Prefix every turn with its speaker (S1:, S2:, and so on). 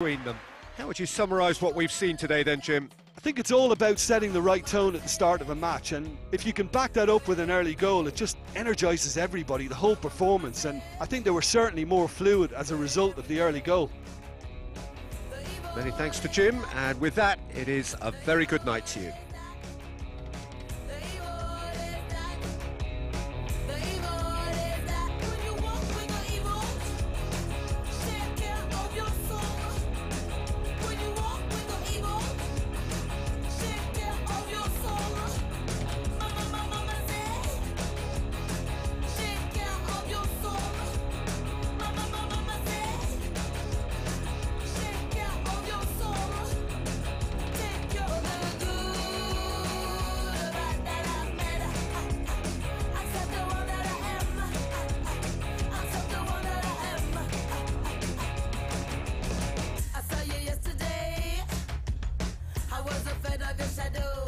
S1: between them. How would you summarise what we've seen today then, Jim?
S2: I think it's all about setting the right tone at the start of a match, and if you can back that up with an early goal, it just energises everybody, the whole performance. And I think they were certainly more fluid as a result of the early goal.
S1: Many thanks to Jim, and with that, it is a very good night to you. yes I do.